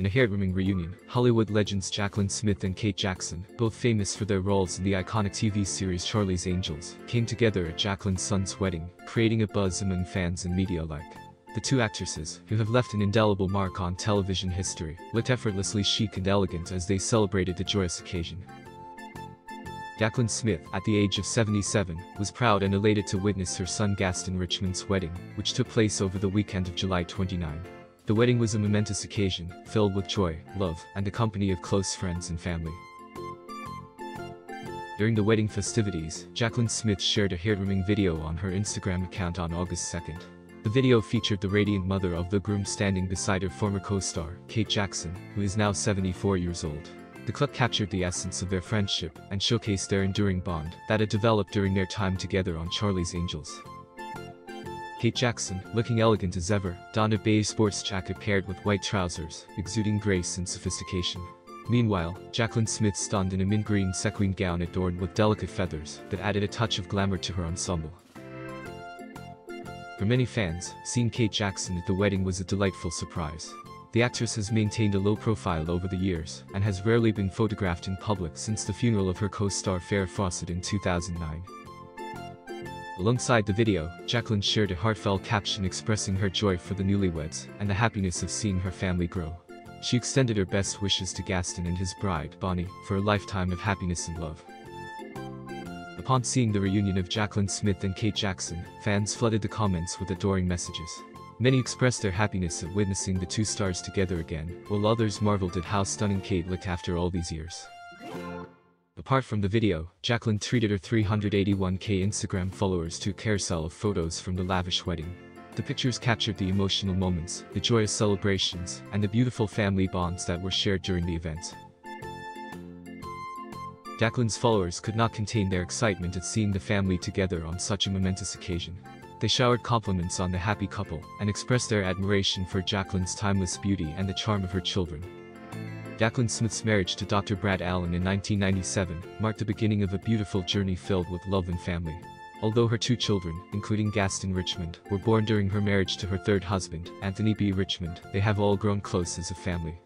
In a heartwarming reunion, Hollywood legends Jacqueline Smith and Kate Jackson, both famous for their roles in the iconic TV series Charlie's Angels, came together at Jacqueline's son's wedding, creating a buzz among fans and media alike. The two actresses, who have left an indelible mark on television history, looked effortlessly chic and elegant as they celebrated the joyous occasion. Jacqueline Smith, at the age of 77, was proud and elated to witness her son Gaston Richmond's wedding, which took place over the weekend of July 29. The wedding was a momentous occasion, filled with joy, love, and the company of close friends and family. During the wedding festivities, Jacqueline Smith shared a heartwarming video on her Instagram account on August 2nd. The video featured the radiant mother of the groom standing beside her former co-star, Kate Jackson, who is now 74 years old. The clip captured the essence of their friendship and showcased their enduring bond that had developed during their time together on Charlie's Angels. Kate Jackson, looking elegant as ever, donned a beige sports jacket paired with white trousers, exuding grace and sophistication. Meanwhile, Jacqueline Smith stunned in a mint green sequin gown adorned with delicate feathers that added a touch of glamour to her ensemble. For many fans, seeing Kate Jackson at the wedding was a delightful surprise. The actress has maintained a low profile over the years and has rarely been photographed in public since the funeral of her co-star Farrah Fawcett in 2009. Alongside the video, Jacqueline shared a heartfelt caption expressing her joy for the newlyweds and the happiness of seeing her family grow. She extended her best wishes to Gaston and his bride, Bonnie, for a lifetime of happiness and love. Upon seeing the reunion of Jacqueline Smith and Kate Jackson, fans flooded the comments with adoring messages. Many expressed their happiness at witnessing the two stars together again, while others marveled at how stunning Kate looked after all these years. Apart from the video, Jacqueline treated her 381k Instagram followers to a carousel of photos from the lavish wedding. The pictures captured the emotional moments, the joyous celebrations, and the beautiful family bonds that were shared during the event. Jacqueline's followers could not contain their excitement at seeing the family together on such a momentous occasion. They showered compliments on the happy couple and expressed their admiration for Jacqueline's timeless beauty and the charm of her children. Jacqueline Smith's marriage to Dr. Brad Allen in 1997 marked the beginning of a beautiful journey filled with love and family. Although her two children, including Gaston Richmond, were born during her marriage to her third husband, Anthony B. Richmond, they have all grown close as a family.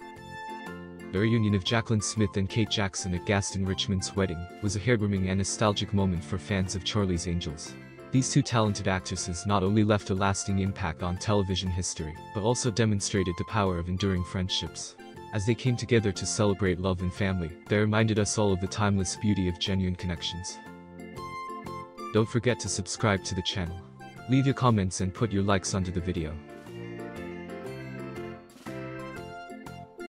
The reunion of Jacqueline Smith and Kate Jackson at Gaston Richmond's wedding was a heartwarming and nostalgic moment for fans of Charlie's Angels. These two talented actresses not only left a lasting impact on television history, but also demonstrated the power of enduring friendships. As they came together to celebrate love and family, they reminded us all of the timeless beauty of genuine connections. Don't forget to subscribe to the channel. Leave your comments and put your likes under the video.